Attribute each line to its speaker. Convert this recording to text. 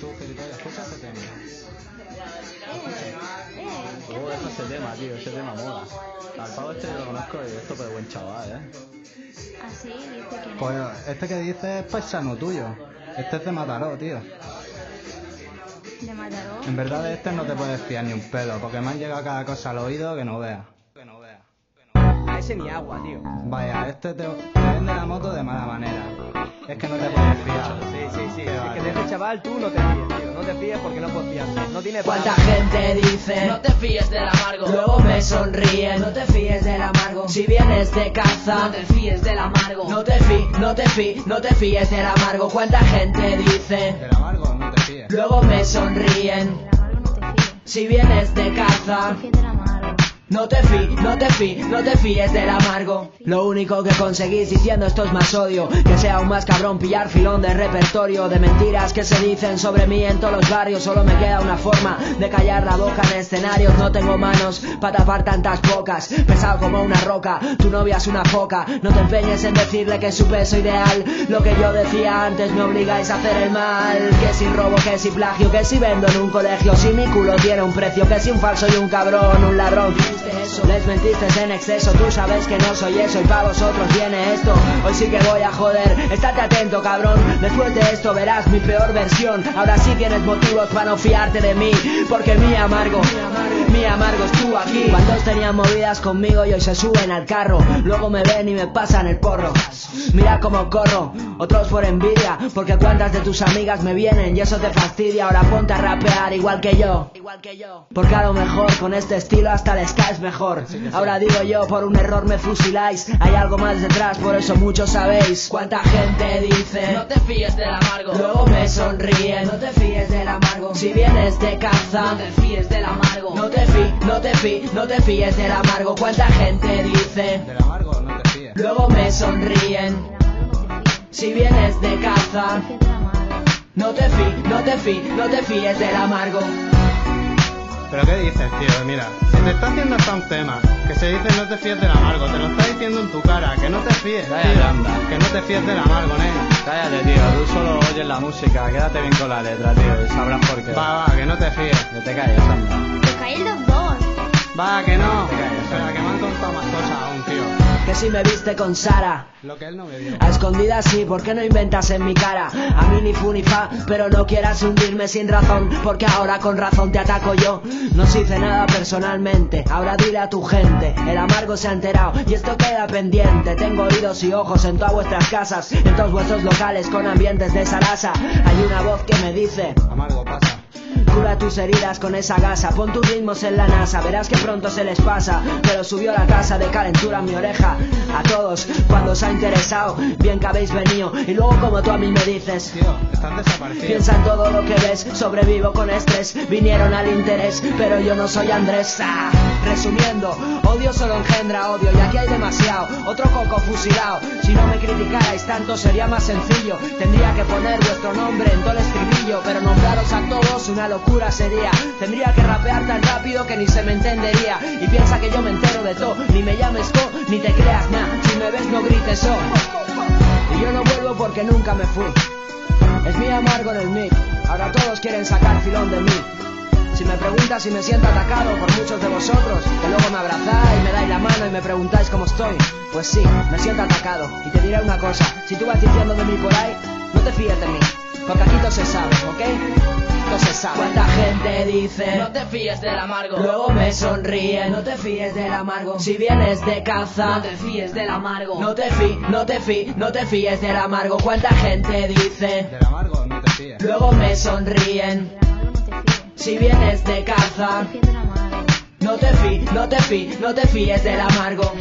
Speaker 1: Tú, gilipollas, escucha ese tema.
Speaker 2: Eh, eh,
Speaker 1: Oh, deja ese tema, tío, ese tema mola. Al pavo este yo lo conozco y es tope buen chaval, ¿eh?
Speaker 2: así dice que
Speaker 3: Pues este que dice es paisano tuyo. Este es de Mataró, tío.
Speaker 2: de Mataró.
Speaker 3: En verdad de este no te puedes fiar ni un pelo, porque me han llegado cada cosa al oído que no veas.
Speaker 4: A ese ni agua, tío.
Speaker 3: Vaya, este te, te vende la moto de mala manera. Es que no te puedes fiar.
Speaker 4: Chaval tú no te fíes, tío. No te fíes porque no puedes fiarte. No
Speaker 5: ¿Cuánta gente dice no te fíes del amargo? Luego me sonríen, no te fíes del amargo. Si vienes de caza, no te fíes del amargo. No te fí, no te fí, no te fíes del amargo. ¿Cuánta gente dice?
Speaker 3: Del amargo no te fíes.
Speaker 5: Luego me sonríen.
Speaker 2: Del amargo no te fíes.
Speaker 5: Si vienes de caza,
Speaker 2: Te fíes del amargo.
Speaker 5: No te fí, no te fí, no te fíes del amargo. Lo único que conseguís diciendo esto es más odio. Que sea aún más cabrón pillar filón de repertorio de mentiras que se dicen sobre mí en todos los barrios. Solo me queda una forma de callar la boca en escenarios. No tengo manos para tapar tantas bocas. Pesado como una roca, tu novia es una foca. No te empeñes en decirle que es su peso ideal. Lo que yo decía antes me obligáis a hacer el mal. Que si robo, que si plagio, que si vendo en un colegio. Si mi culo tiene un precio, que si un falso y un cabrón, un ladrón. Les mentiste en exceso, tú sabes que no soy eso y para vosotros viene esto. Hoy sí que voy a joder, estate atento cabrón. Después de esto verás mi peor versión. Ahora sí tienes motivos para no fiarte de mí, porque mi amargo, mi amargo estuvo aquí. Cuando tenían movidas conmigo y hoy se suben al carro. Luego me ven y me pasan el porro. Mira cómo corro, otros por envidia, porque cuántas de tus amigas me vienen y eso te fastidia. Ahora ponte a rapear igual que yo. Porque a lo mejor con este estilo hasta les caes mejor. Ahora digo yo, por un error me fusiláis. Hay algo más detrás, por eso muchos sabéis. Cuánta gente dice, no te fíes del amargo. Luego me sonríen, no te fíes del amargo. Si vienes de caza, no te fíes del amargo. No te fí, no te fí, no te fíes del amargo. Cuánta gente dice,
Speaker 3: Del amargo no te fíes.
Speaker 5: luego me sonríen. Si vienes de caza, no te fí, no te fí, no te fíes del amargo.
Speaker 3: Pero ¿qué dices, tío? Mira, si te está haciendo hasta un tema que se dice no te fíes del amargo, te lo está diciendo en tu cara, que no te fíes,
Speaker 1: Cállate,
Speaker 3: tío.
Speaker 1: anda.
Speaker 3: Que no te fíes del amargo, nene.
Speaker 1: Cállate, tío, tú solo oyes la música, quédate bien con la letra, tío, y sabrás por qué.
Speaker 3: Va, va, que no te fíes.
Speaker 1: Que te calles, anda.
Speaker 2: Te caí los dos.
Speaker 3: Va, que no. Que
Speaker 5: si me viste con Sara.
Speaker 3: Lo que él no me vio.
Speaker 5: A escondidas sí, ¿por qué no inventas en mi cara? A mí ni fu ni fa, pero no quieras hundirme sin razón Porque ahora con razón te ataco yo No se hice nada personalmente, ahora dile a tu gente El amargo se ha enterado y esto queda pendiente Tengo oídos y ojos en todas vuestras casas En todos vuestros locales con ambientes de sarasa Hay una voz que me dice
Speaker 3: Amargo pasa.
Speaker 5: Cura tus heridas con esa gasa, pon tus ritmos en la NASA, verás que pronto se les pasa. Pero subió la tasa de calentura en mi oreja. A todos, cuando os ha interesado, bien que habéis venido. Y luego como tú a mí me dices,
Speaker 3: Tío, están desaparecidos.
Speaker 5: piensa en todo lo que ves, sobrevivo con estrés. Vinieron al interés, pero yo no soy Andrés. Ah, resumiendo, odio solo engendra odio y aquí hay demasiado. Otro coco fusilado. Si no me criticarais tanto sería más sencillo. Tendría que poner vuestro nombre en todo el estribillo, pero nombraros a todos una locura sería. Tendría que rapear tan rápido que ni se me entendería. Y piensa que yo me entero de todo, ni me llames co, ni te creas nada. Si me ves no grites oh. Y yo no vuelvo porque nunca me fui. Es mi amargo en el mic, ahora todos quieren sacar filón de mí. Si me preguntas si me siento atacado por muchos de vosotros, que luego me abrazáis, me dais la mano y me preguntáis cómo estoy, pues sí, me siento atacado. Y te diré una cosa, si tú vas diciendo de mí por ahí, no te fíes de mí, porque aquí todo se sabe, ¿ok? Todo se sabe. ¿Cuánta gente dice, no te fíes del amargo? Luego me sonríen, no te fíes del amargo. Si vienes de caza, no te fíes del amargo. No te fí, no te fí, no te fíes del amargo. ¿Cuánta gente dice,
Speaker 3: Del amargo no te fíes.
Speaker 5: luego me sonríen? Si vienes de caza,
Speaker 2: fíes
Speaker 5: no te fí, no te fí, no te fíes del amargo.